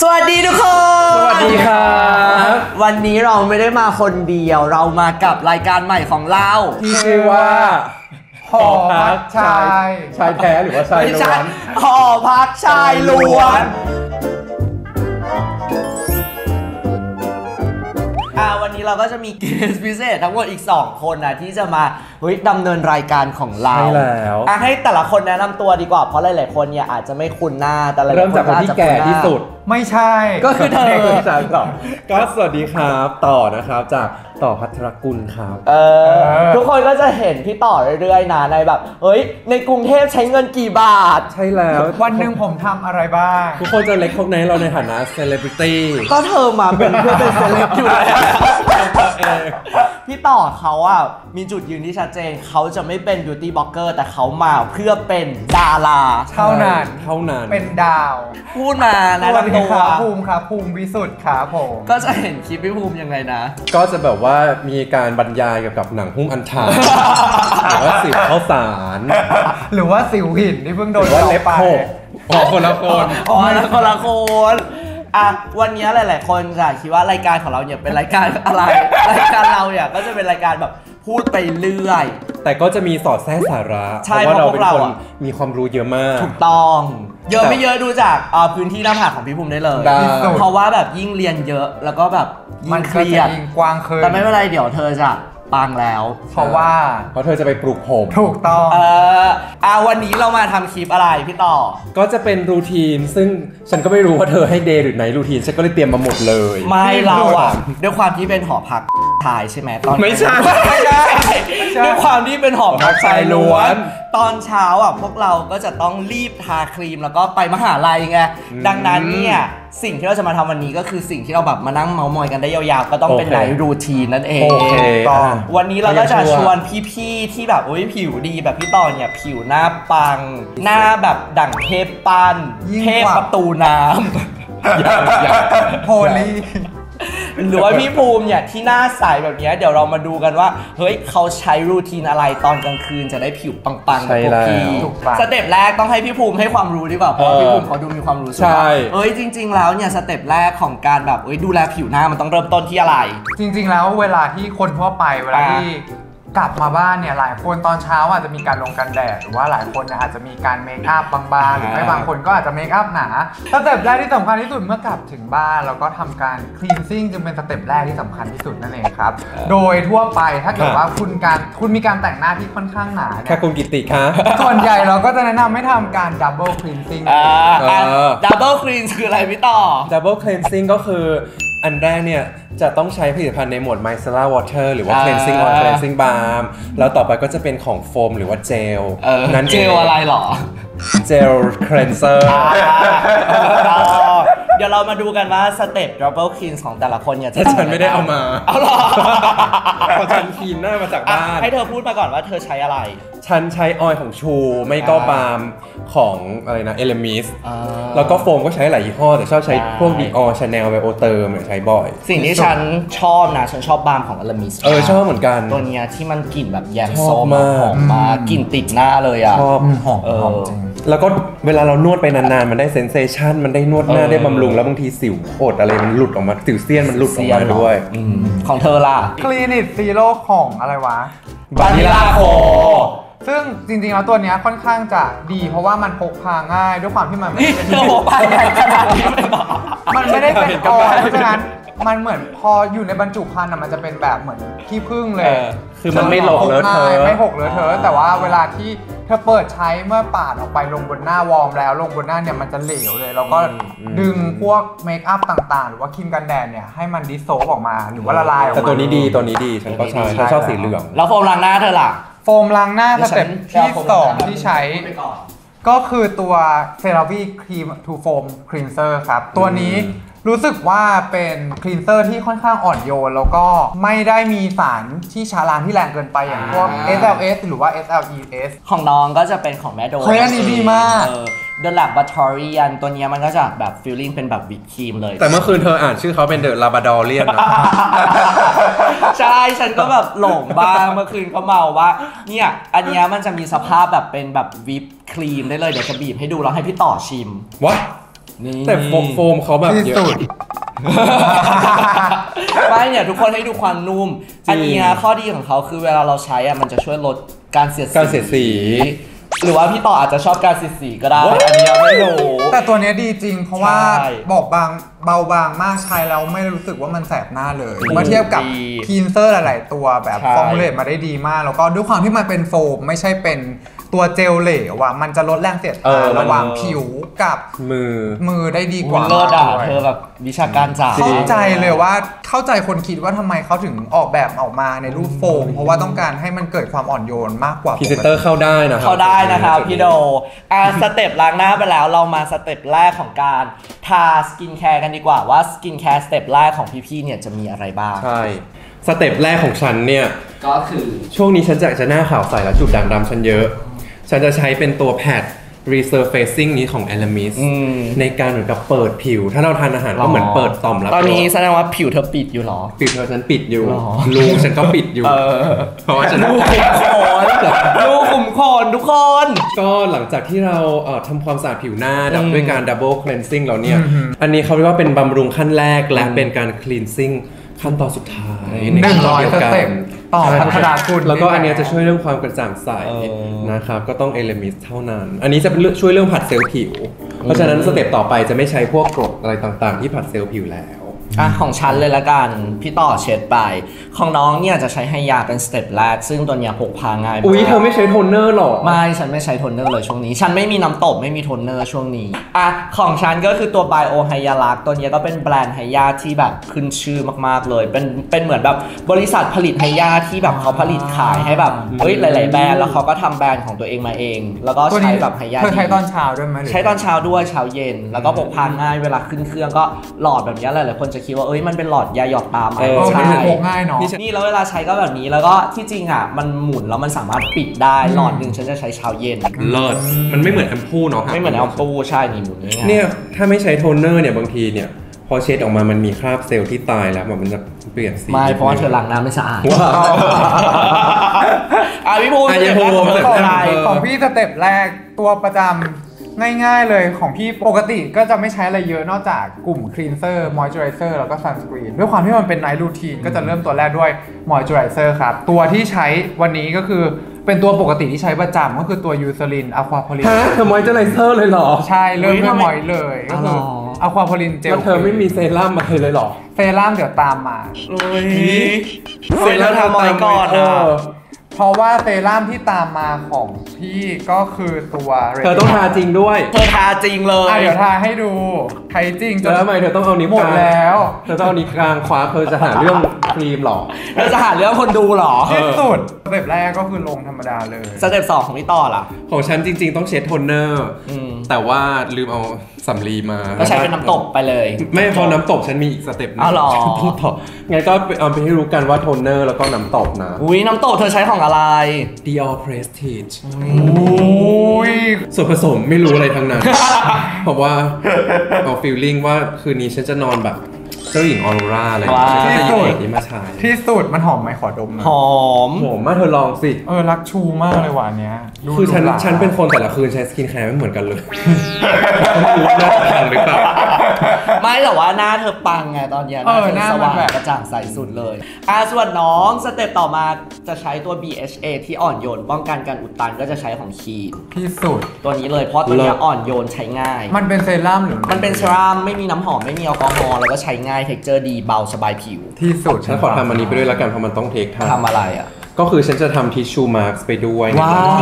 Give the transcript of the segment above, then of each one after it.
สวัสดีทุกคน สวัสดีครับวันนี้เราไม่ได้มาคนเดียว เรามากับรายการใหม่ของเรา ที่ชื่อว่าหอพักชาย ชายแท้หรือว่าชายไม่ล้ใช่วน หอพักชายล้วน อ่าวันนี้เราก็จะมีเกสพิเศษทั้งหมดอีก 2 คนนะที่จะมาเฮ้ยดำเนินรายการของเราใช่แล้วอะให้แต่ละคนแนะนำตัวดีกว่าเพราะหลาย ๆ คนเนี่ยอาจจะไม่คุ้นหน้าแต่หลายๆเริ่มจากคนที่แก่ที่สุดไม่ใใช่ ก็คือเธอใช่ครับก็สวัสดีครับต่อนะครับจากต่อพัทรกุลครับเออ ทุกคนก็จะเห็นพี่ต่อเรื่อยๆนะในแบบ เฮ้ย ในกรุงเทพใช้เงินกี่บาท ใช่แล้ว วันหนึ่งผมทำอะไรบ้าง ทุกคนจะเล็กพวกในเราในฐานะเซเลบริตี้ก็เธอมาเป็นเพื่อนเป็นเซเลบอยู่แล้ว พี่ต่อเขาอะมีจุดยืนที่ชัดเจนเขาจะไม่เป็น beauty blogger แต่เขามาเพื่อเป็นดาราเท่านั้นเท่านั้น เป็นดาวพูดมาแนะสวัสดีนำตัวครับภูมิครับภูมิวิสุทธ์ครับผมก็จะเห็นคลิปพี่ภูมิยังไงนะ ก็จะแบบว่ามีการบรรยายเกี่ยวกับหนังหุ้มอันชาหรือว่าสิวข้าวสาร หรือว่าสิวหินที่เพิ่งโดหนรือว่าเล็บไปหกอ๋อคนละคนอ๋อแล้วคนละคน อะวันนี้หลาย ๆ คนจะคิดว่ารายการของเราเนี่ยเป็นรายการอะไร รายการเราเนี่ยก็จะเป็นรายการแบบพูดไปเรื่อย แต่ก็จะมีสอดแทรกสาระใช่เพราะว่าเราเพเป็ราะนพวกคนเราอะ มีความรู้เยอะมาก ถูกต้อง เยอะไม่เยอะดูจากเอ่อพื้นที่หน้าผากของพี่ภูมิได้เลย ได้ เพราะว่าแบบยิ่งเรียนเยอะแล้วก็แบบยิ่มันงเคก็รีจะยดยิงกว้างขึ้น แต่ไม่เป็นไรเดี๋ยวเธอจะ ปังแล้ว เพราะว่าเพราะเธอจะไปปลูกผมถูกต้อง เอออะวันนี้เรามาทำคลิปอะไรพี่ต่อ ก็จะเป็นรูทีนซึ่งฉันก็ไม่รู้ว่าเธอให้เดย์หรือไนท์รูทีนฉันก็เลยเตรียมมาหมดเลย ไม่เราอะด้วยความที่เป็นหอพัก ชายใช่ไหมตอนไม่ใช่ไม่ใช่ด้วยความที่เป็นหอพักชายล้วน ตอนเช้าอะพวกเราก็จะต้องรีบทาครีมแล้วก็ไปมหาลัยไงอืมดังนั้นเนี่ยสิ่งที่เราจะมาทำวันนี้ก็คือสิ่งที่เราแบบมานั่งเมาส์มอยกันได้ยาวๆ ก็ต้องเป็นโอเคไนท์รูทีนนั่นเองโอเคต้องอะวันนี้เราก็จะยังชั่วชวนพี่ๆที่แบบโอ้ยผิวดีแบบพี่ต่อเนี่ยผิวหน้าปัง หน้าแบบดั่งเทพปันยิ่งเทพกว่าประตูน้ำโพลี หรือว่าพี่ภูมิเนี่ยที่หน้าใสแบบเนี้ยเดี๋ยวเรามาดูกันว่า เฮ้ยเขาใช้ routine อะไรตอนกลางคืนจะได้ผิวปังๆแบบพวกพี่ใช่แล้วถูกปะ สเต็ปแรกต้องให้พี่ภูมิให้ความรู้ดีกว่าเพราะว่าเออพี่ภูมิเขาดูมีความรู้สึกใช่ ว่าเอ้ยจริง ๆ แล้วเนี่ยสเต็ปแรกของการแบบเอ้ยดูแลผิวหน้ามันต้องเริ่มต้นที่อะไร จริงๆ แล้วเวลาที่คนทั่วไปเวลาที่ กลับมาบ้านเนี่ยหลายคนตอนเช้าอาจจะมีการลงกันแดดหรือว่าหลายคนเนี่ยอาจจะมีการ makeup บางๆหรือไม่บางคนก็อาจจะ makeup หนาสเต็ปแรกที่สำคัญที่สุดเมื่อกลับถึงบ้านแล้วก็ทำการ cleansing จึงเป็นสเต็ปแรกที่สำคัญที่สุดนั่นเองครับ โดยทั่วไปถ้าเกิดว่าคุณการคุณมีการแต่งหน้าที่ค่อนข้างหนาเนี่แค่ยคุณกิติคะส่วนใหญ่เราก็จะแนะนำให้ทำการ double cleansing อ่าเออ double clean คืออะไรพี่ต่อ Double Cleansing ก็คือ อันแรกเนี่ยจะต้องใช้ผลิตภัณฑ์ในหมวด micellar water หรือว่าอ่า cleansing oil cleansing balm แล้วต่อไปก็จะเป็นของโฟมหรือว่าเจลเออนั้นเจลอะไรเหรอ เจล cleanser อ่า เดี๋ยวเรามาดูกันว่าสเต็ป double clean ของแต่ละคนเนี่ยจะแต่ฉันไม่ได้เอามาเอาเหรอเพราะฉัน clean หน้ามาจากอะบ้าน ให้เธอพูดมาก่อนว่าเธอใช้อะไร ฉันใช้ oil ของ Shu ไม่ก็อ่า balm ของอะไรนะ Elemis อ่าแล้วก็โฟมก็ใช้หลายยี่ห้อ แต่ชอบใช้ใช่พวก Dior Chanel Biotherm เนี่ยใช้บ่อย สิ่งที่ฉันชอบนะ ฉันชอบ balm ของ Elemisเออ ชอบเหมือนกัน ตัวเนี้ยที่มันกลิ่นแบบแยมชอบส้มมากหอมมากกลิ่นติดหน้าเลยอะชอบอืมหอมเออหอมจริง แล้วก็เวลาเรานวดไปนานๆ มันได้ sensation มันได้นวดหน้าเออ ได้บำรุง แล้วบางทีสิวโคตรอะไรมันหลุดออกมาสิวเสี้ยนมันหลุดออกมาด้วย อืมของเธอล่ะ Clean It Zero ของอะไรวะ Banila Co ซึ่งจริงๆแล้วตัวเนี้ยค่อนข้างจะดี เพราะว่ามันพกพาง่ายด้วยความที่มันไม่นี่ได้เป็นเธอบอกไปใหญ่ขนาดนี้เลยเหรอ มันไม่ได้เป็น oil เพราะฉะนั้นมันเหมือนพออยู่ในบรรจุภัณฑ์อะมันจะเป็นแบบเหมือนขี้ผึ้งเลย เออ คือมันไม่หกเลอะเทอะพกง่ายไม่หกเลอะเทอะแต่ว่าเวลาที่เธอเปิดใช้เมื่อปาดออกไปลงบนหน้า warm แล้วลงบนหน้าเนี่ยมันจะเหลวเลย แล้วก็อืมดึงพวก makeup ต่างๆ หรือว่าครีมกันแดดเนี่ยให้มัน dissolve ออกมาหรือว่าละลายออกมาแต่ตัวนี้ดีตัวนี้ดีฉันก็ใช้ใช่ฉันชอบสีเหลืองแล้วโฟมล้างหน้าเธอล่ะโฟมล้างหน้าสเต็ปที่สองที่ใช้พูดไปก่อนก็คือตัว CeraVe Cream to Foam Cleanser ครับ ตัวนี้ รู้สึกว่าเป็นคลีนเซอร์ที่ค่อนข้างอ่อนโยน แล้วก็ไม่ได้มีสารที่ชาลานที่แรงเกินไปอย่างพวกอ่า SLS หรือว่า SLES ของน้องก็จะเป็นของแม่โดนเฮ้ยอันนี้ดีมากเออ The Laboratorian ตัวเนี้ยมันก็จะแบบฟีลลิ่งเป็นแบบวิปครีมเลย แต่เมื่อคืนเธออ่านชื่อเขาเป็นเดอะลาบาดอเรียนนะใช่ฉันก็แบบหลงบ้างเมื่อคืนก็เมาว่า เนี่ย อันเนี้ยมันจะมีสภาพแบบเป็นแบบวิปครีมได้เลย เดี๋ยวจะบีบให้ดูแล้วให้พี่ต่อชิมวะ นี่แต่โฟโฟมเขาแบบที่เยสุอะดไม่เนี่ยทุกคนให้ดูความนุ่ม จริง อันนี้นะข้อดีของเขาคือเวลาเราใช้อะมันจะช่วยลดการเสียดสีการเสียดสี หรือว่าพี่ต่ออาจจะชอบการเสียดสีก็ได้ อันนี้ยังไม่รู้ แต่ตัวเนี้ยดีจริง เพราะว่าใช่บอกบางเบาบางมากใช้แล้วไม่รู้สึกว่ามันแสบหน้าเลยอืมเมื่อเทียบกับ cleanser หลาย ๆ ตัวแบบใช่ formulate มาได้ดีมาก แล้วก็ด้วยความที่มันเป็นโฟมไม่ใช่เป็น ตัวเจลเหลวอะมันจะลดแรงเสียดเอทาอน ระหว่างมันผิวกับมือ มือได้ดีกอุ๊ว่ายเลิศอะด้วยเธอแบบวิชาการจ๋า เข้าใจเลยว่าเข้าใจคนคิดว่าทำไมเขาถึงออกแบบออกมาในรูปโฟม เพราะว่าต้องการให้มันเกิดความอ่อนโยนมากกว่าพรีเซนเตอร์เข้าได้นะครับ เขาได้นะครับพี่โดอะสเต็ปล้างหน้าไปแล้วเรามาสเต็ปแรกของการทาสกินแคร์กันดีกว่าว่า skincare สเต็ปแรกของพี่ๆเนี่ยจะมีอะไรบ้าง ใช่ สเต็ปแรกของฉันเนี่ย ก็คือช่วงนี้ฉันจะจะหน้าขาวใสและจุดด่างดำฉันเยอะ ฉันจะใช้เป็นตัวแพด resurfacing นี้ของ e l a m i s อืมในการเหมือนกับเปิดผิว ถ้าเราทานอาหารก็เหมือนเปิดต่อมรับตอนนี้รสแสดงว่าผิวเธอปิดอยู่เหรอปิดเพราะฉันปิดอยู่หรอลูกฉันก็ปิดอยู่เออเพราะว่าฉันลูกขุมขนลูกขุมขนทุกคน ก็หลังจากที่เราเอ่อทำความสะอาดผิวหน้าดับอืมด้วยการ double cleansing แล้วเนี่ยอือหืออันนี้เขาเรียกว่าเป็นบำรุงขั้นแรกและอืมเป็นการ cleansing ขั้นตอนสุดท้ายหนึ่งร้อยขั้สตนดีวกันเต็ปต่อใช่พัฒนาคุณแล้วก็อันเนี้ยจะช่วยเรื่องความกระจ่างใสเออนะครับก็ต้องเอล m มิสเท่านั้น อันนี้จะเป็นเรื่องช่วยเรื่องผัดเซลล์ผิว เพราะฉะนั้นสเต็ปต่อไปจะไม่ใช้พวกกรดอะไรต่างๆ ที่ผัดเซลล์ผิวแล้ว อะของฉันเลยละกัน พี่ต่อเช็ดไป ของน้องเนี่ยจะใช้ไฮยาเป็นสเต็ปแรก ซึ่งตัวเนี้ยพกพาง่ายมาก อุ๊ยเธอไม่ใช้โทนเนอร์หรอ ไม่ฉันไม่ใช้โทนเนอร์เลยช่วงนี้ ฉันไม่มีน้ำตบไม่มีโทนเนอร์ช่วงนี้อะของฉันก็คือตัว Bio h y a l a c ตัวเนี้ยก็เป็นแบรนด์ไฮยาที่แบบขึ้นชื่อมากๆเลย เป็นเป็นเหมือนแบบบริษัทผลิตไฮยาที่แบบเขาผลิตขายให้แบบเฮ้ยหลาย ๆ แบรนด์แล้วเขาก็ทำแบรนด์ของตัวเองมาเอง แล้วก็ตัวใช้นี้แบบไฮยาเธอใช้ดีตอนเช้าด้วยไหมหรืใช้ตอนเช้าด้วยเช้าเย็น แล้วก็พกพาง่ายเวลาขึ้นเครื่องก็หลอดแบบเนี้ยหลายๆคนจะคิดว่าเอ้ยมันเป็นหลอดยาหยอดตาไหมเออเออใช่มันพกง่ายเนาะ นี่แล้วเวลาใช้ก็แบบนี้แล้วก็ที่จริงอะมันหมุนแล้วมันสามารถปิดได้หลอดหนึ่งฉันจะใช้เช้าเย็น เลิศมันไม่เหมือนแอมพูเนาะไม่เหมือนเอาปูใช่นี่หมุนง่ายๆ เนี่ยถ้าไม่ใช้โทนเนอร์เนี่ยบางทีเนี่ย พอเช็ดออกมามันมีคราบเซลล์ที่ตายแล้วมันจะเปลี่ยนสีไม่เพราะว่าเธอล้างน้ำไม่สะอาดว้าว อะพี่ภูมิอะสเต็ปแรกพี่ภูของมิเธอของอะไร ของพี่สเต็ปแรกตัวประจำ ง่ายๆเลยของพี่ปกติก็จะไม่ใช้อะไรเยอะนอกจากกลุ่ม cleanser moisturizer แล้วก็ sunscreen ด้วยความที่มันเป็น night routine ก็จะเริ่มตัวแรกด้วยมอยเจอไรเซอร์ครับ ตัวที่ใช้วันนี้ก็คือเป็นตัวปกติที่ใช้ประจำก็คือตัวยูซลินอะควาโพลินฮะเธอมอยเจอไรเซอร์เลยเหรอ ใช่เริ่มอุ๊ยด้วยทำไมมอยเลยก็คืออ๋ออะควาโพลินเจลแล้วเธอไม่มีเซรั่มอะไรเลยเหรอเซรั่มเดี๋ยวตามมาโอ้ยเสร็จแล้วทำไมก่อนเออะอ เพราะว่าเซรั่มที่ตามมาของพี่ก็คือตัวเธอต้องทาจริงด้วย เธอทาจริงเลอะย เดี๋ยวทาให้ดูใช้จริงจแล้วนทำไมเธอต้องเอานิ้วหมกดลางแล้ว เธอต้องเอานิ้วกลางคว้าเธอจะหาเรื่องครีมเหรอ เธอจะหาเรื่องคนดูเหรอเออที่สุดส เต็ปแรกก็คือลงธรรมดาเลยสเต็ปสองของพี่ต่อล่ะ ของฉันจริง ๆ ต้องเช็ดโทนเนอร์ อืมแต่ว่าลืมเอาสำลีมาก็ใช้เป็นน้ำตบไปเลย ไม่พอน้ำตบฉันมีอีกสเต็ปหนึงอ้าวเหรอฉันต้องตบงั้นก็เอาไปให้รู้กันว่าโทนเนอร์แล้วก็น้ำตบนะ อุ้ยน้ำตบเธอใช้ของอะไร Dior Prestige อุ้ยส่วนผสมไม่รู้อะไรทั้งนั้น เพราะว่าเอา feeling ว่าคืนนี้ฉันจะนอนแบบ เจ้าหญิงออโรราอะไรอย่างเงี้ยว้าวฉันก็จะหยิบอันนี้มาใช้ที่สุดมันหอมไหมขอดมหน่อยอม โหมาเธอลองสิ เออรักชูมากเลยว่ะอันเนี้ยดูคือฉันหรูหราฉันเป็นคนแต่ละคืนใช้ skincare ไม่เหมือนกันเลยไม่รู้ว่าน่าจะทันหรือเปล่า ไม่แต่ว่าหน้าเธอปังไงตอนเนี้ยหเอน้าอเธอหน้าสมันว่างแบบกระจ่างใสสุดเลยอะส่วนน้อง step ต่อมาจะใช้ตัว BHA ที่อ่อนโยนป้องกันการอุดตันก็จะใช้ของคีนที่สุด ตัวนี้เลยเพราะตัวเนี้ยเลิศอ่อนโยนใช้ง่าย มันเป็นเซรั่มหรือมันเป็นเซรั่มไม่มีน้ำหอมไม่มีแอลกอฮอล์แล้วก็ใช้ง่าย texture ดีเบาสบายผิว ที่สุดฉันขอทำอันนี้ไปด้วยแล้วกันเพราะมันต้องเทคทาทำอะไรอะ ก็คือฉันจะทำทิชชูมาร์กไปด้วยว้าว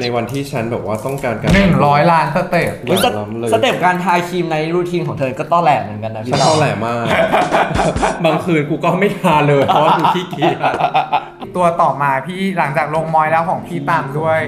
ในวันที่ฉันแบบว่าต้องการการหนึ่งร้อยล้านสเต็ปเฮ้ยสล้ำเลยสเต็ปการทาครีมในรูทีนของเธอก็ต้อแหลมเหมือนกันนะพี่ฉันต่อเท่าแหลมาก บางคืนกูก็ไม่ทาเลย เพราะว่ากูขี้เกียจตัวต่อมาพี่หลังจากลงมอยแล้วของพี่ตามด้วย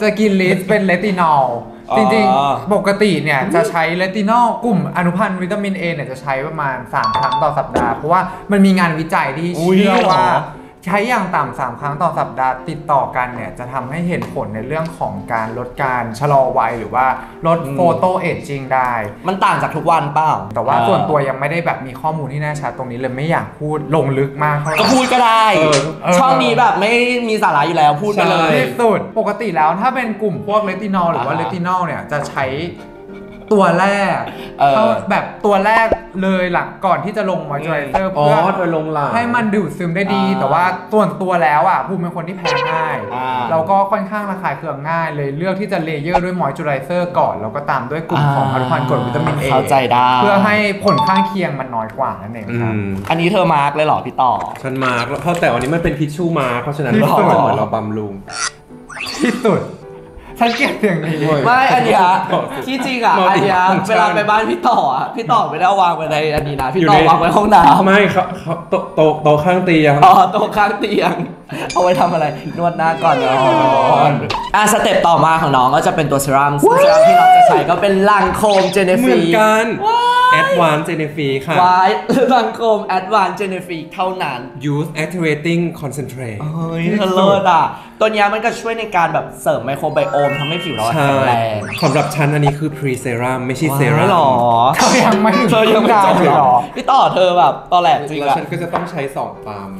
สกินลิสเป็นเลตินอลอ๋อจริงๆ ปกติเนี่ยจะใช้เลตินอลกลุ่มอนุพันธ์วิตามิน A เนี่ยจะใช้ประมาณ 3 ครั้งต่อสัปดาห์ เพราะว่ามันมีงานวิจัยที่อุ๊ยเชื่อว่าเหรอ ใช้อย่างต่ำสามครั้งต่อสัปดาห์ติดต่อกันเนี่ยจะทำให้เห็นผลในเรื่องของการลดการชะลอวัยหรือว่าลด photoaging ได้ มันต่างจากทุกวันเปล่า แต่ว่าส่วนตัวยังไม่ได้แบบมีข้อมูลที่แน่ชัดตรงนี้เลยไม่อยากพูดลงลึกมากเท่าไหร่ก็พูดก็ได้ เออเออ ช่องนี้แบบไม่มีสาระอยู่แล้วพูดไปเลยใช่ที่สุดปกติแล้วถ้าเป็นกลุ่มพวก retinol หรือว่าอ่า retinol เนี่ยจะใช้ ตัวแรกเออ เข้าแบบตัวแรกเลยหลังก่อนที่จะลงมอยเจอไรเซอร์อ๋อเพื่อเธอลงหลัง ให้มันดูดซึมได้ดี อ่าแต่ว่าส่วนตัวแล้วอะภูมิเป็นคนที่แพ้ง่ายอ่า เราก็ค่อนข้างระคายเคืองง่ายเลยเลือกที่จะ layer ด้วยมอยเจอไรเซอร์ก่อนแล้วก็ตามด้วยกลุ่มของอนุพันธ์กรดวิตามินเอเข้าใจได้เพื่อให้ผลข้างเคียงมันน้อยกว่านั่นเองอืครับ มอันนี้เธอมาร์กเลยเหรอพี่ต่อ ฉันมาร์กแล้วเพราะแต่วันนี้มันเป็น tissue mask เพราะฉะนั้นที่ก็สุดเหมือนเราบำรุง ที่สุด ฉันเกลียดเสียงนี้โอ้ยไม่อันเนี้ยต่อสิที่จริงอะต่ออันสิเนี้ยของฉันเวลาไปบ้านพี่ต่ออะพี่ต่อไม่ได้เอาวางไว้ในอันนี้นะพี่อยู่ต่อในวางไว้ห้องน้ำไม่เขาเขาโต๊ะโต๊ะโต๊ะข้างเตียงอ๋อโต๊ะข้างเตียง เอาไว้ทำอะไร นวดหน้าก่อนนอนอะ step ต่อมาของน้องก็จะเป็นตัวเซรั่มซึ่งเซรั่มที่น้องจะใช้ก็เป็น Lancôme Génifique เหมือนกัน Advanced Génifique ค่ะวาย Lancôme Advanced Génifique เท่านั้น use activating concentrate เฮ้ยเธอเลิศอะ ตัวเนี้ยมันก็ช่วยในการแบบเสริมไมโครไบโอมทำให้ผิวเราใช่แข็งแรงสำหรับฉันอันนี้คือ pre serum ไม่ใช่เซว้ายรั่มหรอเธอยังไม่ถึงเธอยังไม่จบเลยเหเหรรออพี่ต่อเธอแบบตอแหลจริงแล้วอะฉันก็จะต้องใช้สองปั๊ม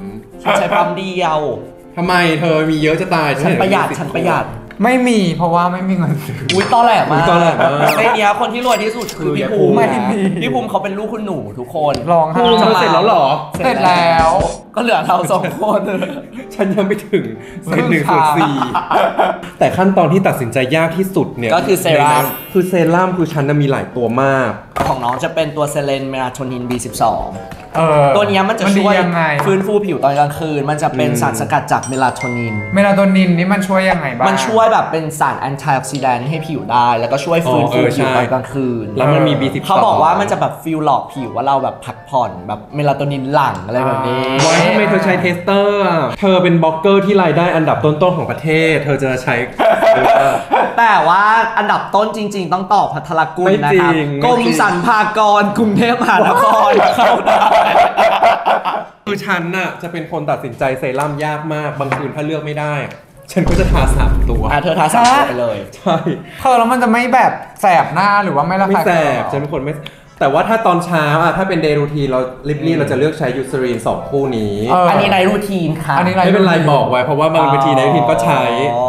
ฉันใช้ปั๊มเดียว ทำไมเธอมีเยอะจะตายฉันประหยัดเห็ฉันประหยัดไม่มีเพราะว่าไม่มีเงินซื้อ อุ้ยตอแหลมากอุ๊ยตอแหลมากในเนี้ยคนที่รวยที่สุดคือคือพี่อย่าภูมิพูดไม่มี พี่ภูมิเขาเป็นลูกคุณหนูทุกคนลองห้าภูมิเธอเสร็จแล้วเหรอ เสร็จแล้วก็เหลือเราสองคน ฉันยังไม่ถึงเศษหนึ่งส่วนสี่แต่ขั้นตอนที่ตัดสินใจยากที่สุดเนี่ยก็คือเซรั่มในนั้นคือเซรั่มคือฉันน่ะมีหลายตัวมาก ของน้องจะเป็นตัวเซรั่มเมลาโทนิน B12 เออตัวเนี้ยมันจะดีช่วยยังไงฟื้นฟูผิวตอนกลางคืน มันจะเป็นอืมสารสกัดจากเมลาโทนิน เมลาโทนินนี่มันช่วยยังไงบ้าง มันช่วยแบบเป็นสาร antioxidant ให้ผิวได้ แล้วก็ช่วยฟื้นฟูผิวอ๋อเออใช่ตอนกลางคืน แล้วมันมี B12 เขาบอกว่ามันจะแบบ feel หลอกผิวว่าเราแบบพักผ่อนแบบเมลาโทนินหลั่งอะไรแบบนี้ไว้ทำไมเธอใช้ tester อะเธอเป็นบล็อกเกอร์ที่รายได้อันดับต้นๆของประเทศ เธอจะใช้ แต่ว่าอันดับต้นจริง ๆ ต้องตอบพัทรกุลไม่นะจริงครับกรมไม่จริงสรรพากรกรุงเทพมหานครเข้าได้ คือฉันน่ะจะเป็นคนตัดสินใจเซรั่มยากมาก บางคืนถ้าเลือกไม่ได้ ฉันก็จะทาสามตัวอะเธอทาสามตัวไปเลย ใช่ เธอแล้วมันจะไม่แบบแสบหน้าหรือว่าไม่แสบไม่ระคายแสเคืองเหรอฉันเป็นคนไม่ แต่ว่าถ้าตอนเช้าอะถ้าเป็นเดย์รูทีเรารีบๆเราจะเลือกใช้ยูซรีนสองคู่นี้เอออัอันนี้ในรูทีนค่ะ อันนี้ไม่เป็นไรบอกไว้ เพราะว่าบางเวทีในรูทีนก็ใช้ อ๋อ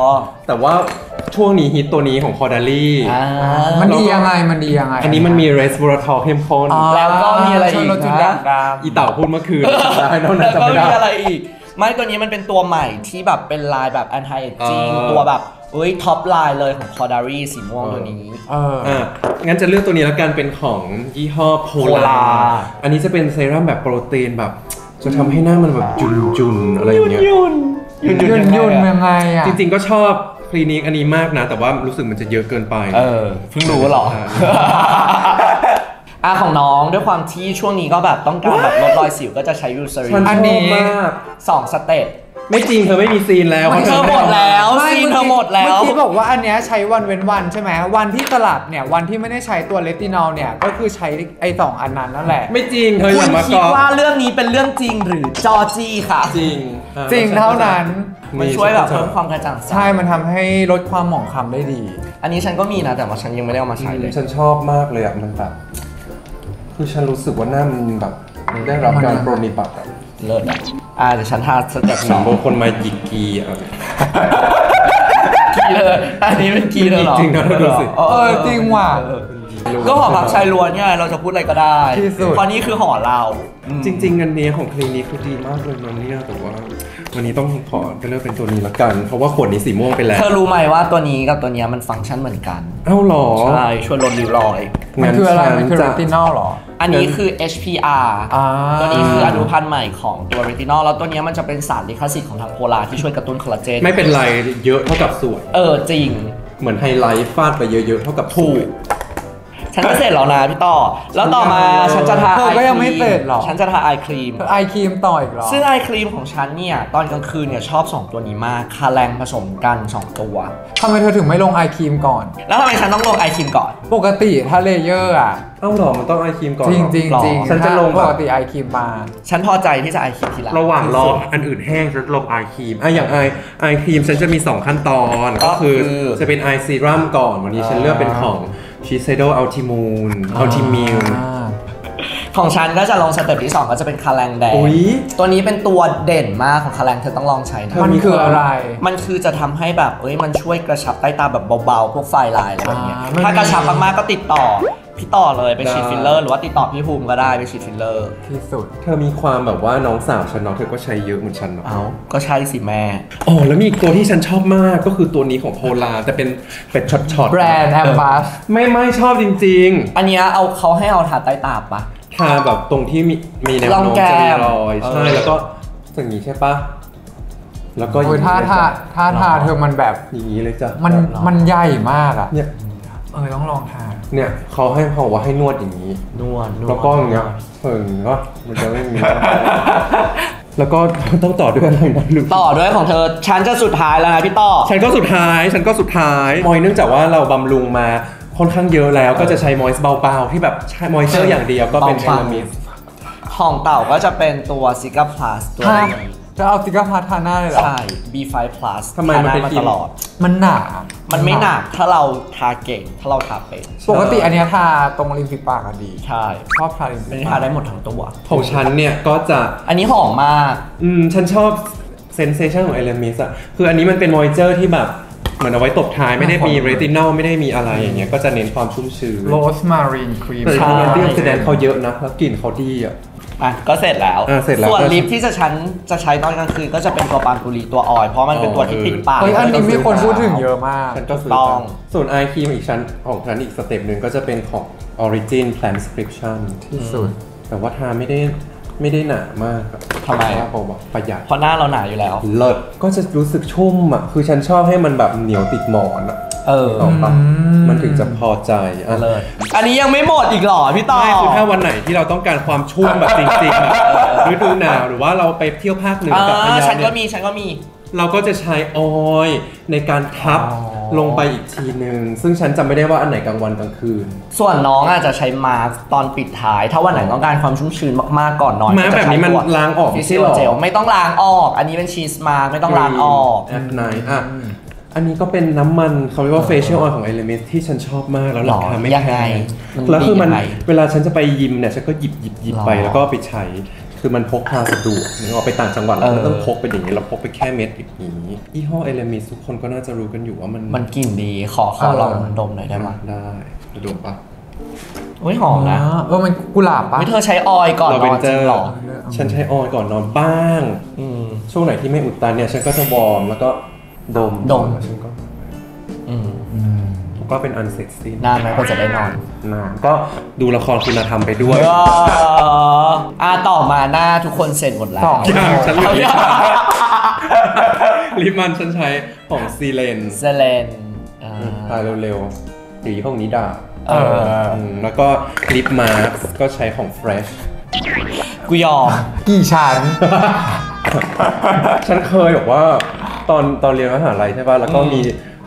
แต่ว่าช่วงนี้ฮิตตัวนี้ของคอร์ดาลี่ อ่า มันดียังไงมันดียังไงอันนี้มันมีเรส v ว r ทอเข้มข้นอ๋อ แล้วก็มีอะไรอีกนะช่วยลดจุดด่างดำ อีเต่าพูดเมื่อคืนได้นอกนั้แล้นวจะก็ไม่ได้ มีอะไรอีก ไม่ตัวนี้มันเป็นตัวใหม่ที่แบบเป็นลายแบบ anti aging เออตัวแบบ เอ้ยท็อปไลน์เลยของ c o r d a r i สีม่วงตัวนี้ เอออะงั้นจะเลือกตัวนี้แล้วกันเป็นของยี่ห้อโพลา Polar อันนี้จะเป็นเซรั่มแบบโปรตีนแบบ จะทำให้หน้ามันแบบจุนจุนๆอะไรอย่างเงี้ย ยุ่นยุ่นยุ่นยุ่นยังไงอะจริงๆก็ชอบ Clinique อันนี้มากนะ แต่ว่ารู้สึกมันจะเยอะเกินไป เออเพิ่งรู้เหรอ อะของน้องด้วยความที่ช่วงนี้ก็แบบต้องการแบบลดรอยสิวก็จะใช้ Eucerin อันนี้ฉันชอบมาก สอง step ไม่จริงเธอไม่มี scene แล้วไม่พราะเธอหมดแล้วไม่ scene เธอหมดแล้วเมื่อกี้บอกว่าอันเนี้ยใช้วันเว้นวันใช่ไหมวันที่สลับเนี่ยวันที่ไม่ได้ใช้ตัว retinol เนี่ยก็คือใช้ไอ้สองอันนั้นนั่นแหละ ไม่จริงเธออคุย่าณมาคิกดอว่าเรื่องนี้เป็นเรื่องจริงหรือจอจี้ค่ะ จริงอะจริงเท่านั้น มันช่วยแบบเพิ่มความกระจ่างใสใช่มันทำให้ลดความหมองคล้ำได้ดี อันนี้ฉันก็มีนะ แต่ว่าฉันยังไม่ได้เอามาใช้เลย ฉันชอบมากเลยอะ มันแบบ คือฉันรู้สึกว่าหน้ามันแบบได้รับการโปรนิบัติอะ เลิศอะอ่าเดี๋ยวฉันทาสเต็ปเหสมืออนงบางคนมาหยิกกีอะ กีเลย อันนี้เป็นกีเลยเหรอจริงนะดูสิเออเออจริงว่ะเออก็หอพักชายล้วนเนี่ยเราจะพูดอะไรก็ได้ที่สุด เพราะนี่คือหอเราอืมจริง ๆ อันนี้ของคลินิกคือดีมากเลยนะเนี่ยแต่ว่า วันนี้ต้องขอไปเลือกเป็นตัวนี้ละกัน เพราะว่าขวดนี้สีม่วงไปแล้ว เธอรู้ไหมว่าตัวนี้กับตัวเนี้ยมันฟังก์ชันเหมือนกัน เอ้าเหรอ ใช่ช่วยลดริ้วรอย มันคืออะไรงั้มันคือฉัเรตินอลหรอ อันนี้คือ HPR อ่า ตัวนี้คืออนุพันธ์ใหม่ของตัวเรตินอลแล้วตัวเนี้ยมันจะเป็นสารลิขสิทธิ์ของทางโพลาที่ช่วยกระตุ้นคอลลาเจนไม่เป็นไรเยอะเท่ากับส่วนเออจริง เหมือนไฮไลท์ฟาดไปเยอะๆเท่ากับถูก ฉันจะเสร็จแล้วนะพี่ต่อ แล้วต่อมาฉันจะทาเธอก็ยังไม่เสร็จหรอฉันจะทาไอครีมไอครีมต่ออีกเหรอซึ่งไอครีมของฉันเนี่ยตอนกลางคืนเนี่ยชอบ 2 ตัวนี้มาก Clarins ผสมกัน 2 ตัวทำไมเธอถึงไม่ลง eye cream ก่อน แล้วทำไมฉันต้องลง eye cream ก่อน ปกติถ้า layer อะเอ้าเหรอมันต้อง eye cream ก่อนจเหรอจริงหรอจริงฉันจะลงปกติ eye cream บางฉันพอใจที่จะ eye cream ทีหลังระหว่างรออันอื่นแห้งฉันลง eye cream อะอย่าง eye eye cream ฉันจะมี 2 ขั้นตอนก็คือจะเป็น eye serum ก่อนวันนี้ฉันเลือกเป็นของ Shiseido Ultimune Ultimune ของฉันก็จะลง step ที่2ก็จะเป็น Clarins แดงอุ๊ย ตัวนี้เป็นตัวเด่นมากของ Clarins เธอต้องลองใช้นะเธอมันคืออะไร มันคือจะทำให้แบบเอ้ยมันช่วยกระชับใต้ตาแบบเบาๆ พวก fine line อะไรแบบเนี้ยอ่ามันถ้ากระชับมากๆก็ติดต่อ พี่ต่อเลยไปฉีดได้ ฟิลเลอร์ หรือว่าติดต่อพี่ภูมิก็ได้ไปฉีดฟิลเลอร์ ที่สุด เธอมีความแบบว่าน้องสาวฉันเนาะเธอก็ใช้เยอะเหมือนฉันเนาะ เอาก็ใช่สิแม่ อ๋อแล้วมีอีกตัวที่ฉันชอบมากก็คือตัวนี้ของโพลาแต่เป็นเป็นช็อตช็อตแบรนด์แอมบาสไม่ไม่ชอบจริง อันเนี้ยเอาเขาให้เอาทาใต้ตาปะๆ ทาแบบตรงที่มีมีแนวร่องโน้มแก้จะมีมรอยเออใช่แล้วก็อย่างนี้ใช่ปะแล้วก็อโอ้ยย่างถ้านี้เลยทาจ้ะถ้าทาเธอมันแบบอย่างนี้เลยจ้ะมันหรอมันใหญ่มากอะเนี่ยเออต้องลองทาเนี่ยเขาให้เขาบอกว่าให้นวดอย่างนี้นวดนวดแล้วก็อย่างเงี้ยเอออย่างเงี้ยก็มันจะไม่มีแล้วก็ต้องต่อด้วยอะไรนะลืมต่อด้วยของเธอ ฉันจะสุดท้ายแล้วนะพี่ต่อ ฉันก็สุดท้าย ฉันก็สุดท้ายมอยเนื่องจากว่าเราบำรุงมา ค่อนข้างเยอะแล้วก็จะใช้มอยส์เบาๆ ที่แบบใช้มอยเจอร์อย่างเดียวก็เป็นเทเบาเลๆมิสของเต่าก็จะเป็นตัวซิกาพลัสตัวทานี้จะเอาติกาพาทาหน้าเลยเหรอ ใช่ B5 plus ทำไมมันเป็นทาหากินตลอด มันหนามันไม่หนักถ้าเราทาเก่งถ้าเราทาเป็นปกติอันเนี้ยทาตรงริมฝีปากอะดี ใช่ชอบทาริมเป็นฝีทาปากได้หมดทั้งตัว ของฉันเนี่ยก็จะ อันนี้หอมมาก อืมฉันชอบเซนเซชันของเอเลมิสอะคืออันนี้มันเป็นมอยเจอร์ที่แบบ เหมือนเอาไว้ตบท้ายไม่ได้มีเรตินอลไม่ได้มีอะไรอย่างเงี้ยก็จะเน้นความชุ่มชื้นโรสมารีนครีมแต่ใช่ที่แอนตี้ออกซิแดนต์เขาเยอะนะแล้วกลิ่นเขาดีอะอะก็เสร็จแล้วอะเสร็จแล้วส่วนก็ลิปที่จะฉันจะใช้ตอนกลางคืนก็จะเป็นตัวปานกุรีตัวออยล์เพราะมันเป็นตัวที่ติดปากเฮ้ยอันนี้มีคนพูดถึงเยอะมากฉันก็ซื้อต้องส่วน eye cream อีกชั้นของฉันอีก step หนึ่งก็จะเป็นของ Origin Transcription ที่สุด แต่ว่าทาไม่ได้ ไม่ได้หนามากอะทำไมว่าผมว่าประหยัดเพราะหน้าเราหนาอยู่แล้ว เลิศก็จะรู้สึกชุ่มอะคือฉันชอบให้มันแบบเหนียวติดหมอนอะเออออกปะอืมมันถึงจะพอใจอะเลิศอันนี้ยังไม่หมดอีกเหรอพี่ต่อ ไม่คือถ้าวันไหนที่เราต้องการความชุ่มแบบจริงๆอะฤดูหนาวหรือว่าเราไปเที่ยวภาคเหนือกับพะเยาอ่าฉันก็เนี่ยมีฉันก็มี เราก็จะใช้ออยล์ในการทับ อ๋อ ลงไปอีกทีหนึ่งซึ่งฉันจำไม่ได้ว่าอันไหนกลางวันกลางคืน ส่วนน้องอาจจะใช้มาสก์ตอนปิดท้าย ถ้าวันไหนต้องการความชุ่มชื้นมากๆก่อนนอนมาแบบนี้มันล้างออกฟิไม่สิใช่โอหรอเจลไม่ต้องล้างออก อันนี้เป็นชีสมาไม่ต้องล้างออกแอปไนอะอันนี้ก็เป็นน้ำมันเขาเรียกว่า facial oil ของ Element ที่ฉันชอบมากแล้วราคาไม่ยังแพไงงมันแล้วคือมันดียังไงเวลาฉันจะไปยิมเนี่ย ฉันก็หยิบหยิบหยิบไปหรอแล้วก็เอาไปใช้ คือมันพกพาสะดวกนึกออกไปต่างจังหวัดเออเราต้องพกไปอย่างนี้เราพกไปแค่เม็ดอย่างนี้ยี่ห้อ Elemis ทุกคนก็น่าจะรู้กันอยู่ว่ามันมันกลิ่นดีขอขอลองดมหน่อยได้ไหมได้ดมปะอุ้ยหอมนะเออมันกุหลาบปะไม่เธอใช้ oil ก่อนนเราเป็อนนเจจริองเหรอฉันใช้ oil ก่อนนอนบ้างอืมช่วงไหนที่ไม่อุดตันเนี่ยฉันก็จะ warm แล้วก็ดมดมฉันก็อืม ก็เป็นอันเสร็จสิ้นนานไหมกว่าจะได้นอนนานก็ดูละครคุณธรรมไปด้วยเอออ่าต่อมาหน้าทุกคนเสร็จหมดแล้วสองยังฉันเหลือเอาลิยัปงมันลิปมันฉันใช้ของซีเลนเซเลนอ่าทาเร็วๆสีห้องนี้ด่าเอออืมแล้วก็ลิปมาร์ก็ใช้ของ Fresh กูยอมกี่ชั้นฉันเคยบอกว่าตอนตอนเรียนมหาลัยใช่ป่ะ แล้วก็มี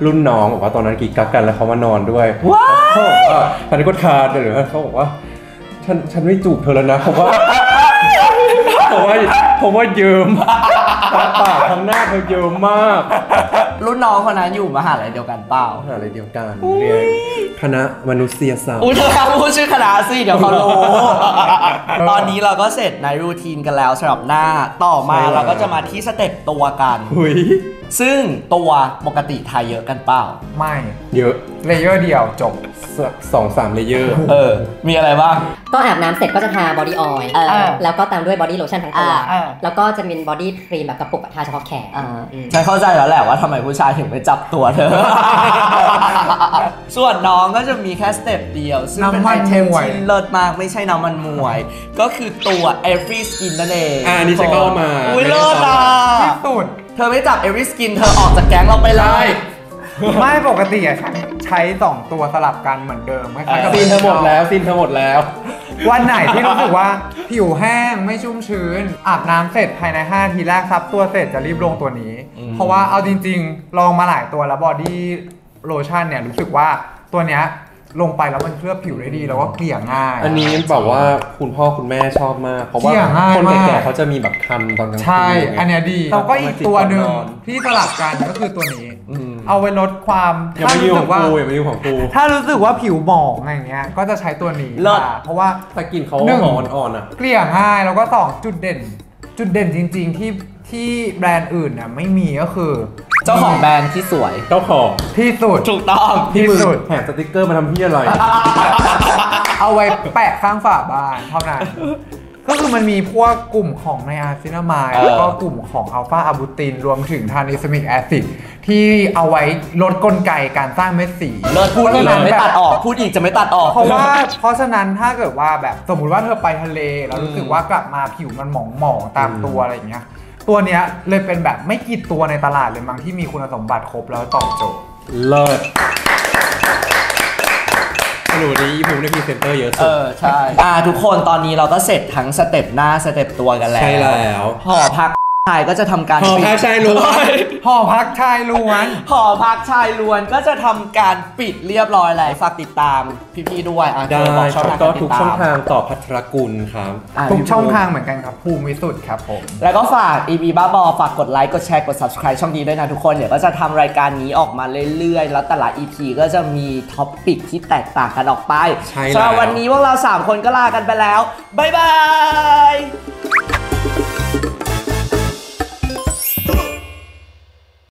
รุ่นน้องบอกว่าตอนนั้นกีกักกันแล้วเขามานอนด้วยว้ายเขาบอกว่าฉันก็ทานหรือเขาบอกว่า ฉันฉันไม่จูบเธอแล้วนะเพราะว่าเพราะว่าเพราะว่าเยิ้มทั้งปากทั้งหน้าเธอเยิ้มมาก รุ่นน้องคนนั้นอยู่มหาลัยเดียวกันเปล่ามหาลัยเดียวกันเรียนคณะมนุษยศาสตร์อุ้ยเธอครับพูดชื่อคณะสิเดี๋ยวเขารู้ตอนนี้เราก็เสร็จในรูทีนกันแล้วสำหรับหน้าต่อมาใช่แล้วเราก็จะมาที่สเต็ปตัวกันหุย ซึ่งตัวปกติทาเยอะกันเปล่า ไม่ เยอะ layer เดียวจบสองสาม layer เออ มีอะไรบ้าง ก็อาบน้ำเสร็จก็จะทา body oil เออแล้วก็ตามด้วย body lotion ทั้งตัวอ่าเออ แล้วก็จะเป็น body cream แบบกระปุกอะทาเฉพาะแขนเออมฉันเข้าใจแล้วแหละว่าทำไมผู้ชายถึงไปจับตัวเธอ ส่วนน้องก็จะมีแค่ step เดียว ซึ่งเป็นน้ำมันมวย ที่เลิศมากไม่ใช่น้ำมันมวย ก็คือตัว Every Skin นั่นเองอ่านี่ฉันก็เอามาอุ้ยไม่ได้เลิศอะ ที่สุด เธอไม่จับ Every Skin เธอออกจากแก๊งเราไปเลย ไม่ปกติอะฉันใช้สองตัวสลับกันเหมือนเดิมคล้ายๆกับ scene เธอหมดแล้ว scene เธอหมดแล้ว วันไหนที่รู้สึกว่าผิวแห้งไม่ชุ่มชื้น อาบน้ำเสร็จภายใน5นาทีแรกซับตัวเสร็จจะรีบลงตัวนี้อืมเพราะว่าเอาจริง ๆ ลองมาหลายตัวแล้ว body lotion เนี่ยรู้สึกว่าตัวเนี้ย ลงไปแล้วมันเคลือบผิวได้ดีแล้วก็เกลี่ยง่าย อันนี้บอกว่าคุณพ่อคุณแม่ชอบมาก เพราะว่าเที่ยงง่ายคนมาก แก่ๆเขาจะมีแบบคันตอนกลางคืนใช่ ไง อันเนี้ยดีแล้วก็อีกตัวหนึ่งเอามาจิบก่อนนอนที่สลับกันก็คือตัวนี้ อืม เอาไว้ลดความอย่าถ้ามารู้ยุ่งสึของกว่า กูอย่ามายุ่งของกูถ้ารู้สึกว่าผิวหมองอะไรอย่างเงี้ยก็จะใช้ตัวนี้เลิศ ค่ะเพราะว่า แต่กลิ่นเขาหนึ่ง หอมอ่อนๆอะ เกลี่ยง่ายแล้วก็สองจุดเด่น จุดเด่นจริง ๆ ที่ที่แบรนด์อื่นน่ะไม่มีก็คือ เจ้าของแบรนด์ที่สวย เจ้าของที่สุด ถูกต้อง ที่มือที่สุด แถมสติกเกอร์มาทำที่อะไร เอาไว้แปะข้างฝาบ้านเท่านั้น ก็คือมันมีพวกกลุ่มของ niacinamide เออแล้วก็กลุ่มของ alpha arbutin รวมถึง tranexamic acid ที่เอาไว้ลดกลไกการสร้างเม็ดสีเลิศพูดอีกเพราะฉะนั้นไม่แบบตัดออก พูดอีกจะไม่ตัดออก เพราะว่า เพราะฉะนั้นถ้าเกิดว่าแบบสมมุติว่าเธอไปทะเล แล้วรู้สึกว่ากลับมาผิวมันหมองหมองๆตามตัวอะไรอย่างเงี้ย ตัวเนี้ยเลยเป็นแบบไม่กี่ตัวในตลาดเลยมั้งที่มีคุณสมบัติครบแล้วตอบโจทย์เลิศสรุปวันนี้ผมได้พรีเซนเตอร์เยอะเอสุดอ ใช่ อ่า ทุกคนตอนนี้เราก็เสร็จทั้งสเต็ปหน้าสเต็ปตัวกันแล้วใช่แล้ว หอพัก ชายก็จะทำการหอพักชายล้วนปิดหอพักชายล้วนหอพักชายล้วนก็จะทำการปิดเรียบร้อยแล้วฝากติดตามพี่ๆด้วยอะได้เธอบอกคช่รัอบงทางก็การติทุกดตาช่องมทางต่อพัทรกุลครับอะทุกพี่ช่องพูดทางเหมือนกันครับภูมิสุดครับผมแล้วก็ฝาก EB บ้าบอฝากกดไลค์กดแชร์กด subscribe ช่องนี้ด้วยนะทุกคนเดี๋ยวก็จะทำรายการนี้ออกมาเรื่อยๆ แล้วแต่ละ EP ก็จะมีท็อปปิกที่แตกต่างกันออกไปใช่สำหรับแล้ววันนี้พวกเรา 3 คนก็ลากันไปแล้วบ๊ายบาย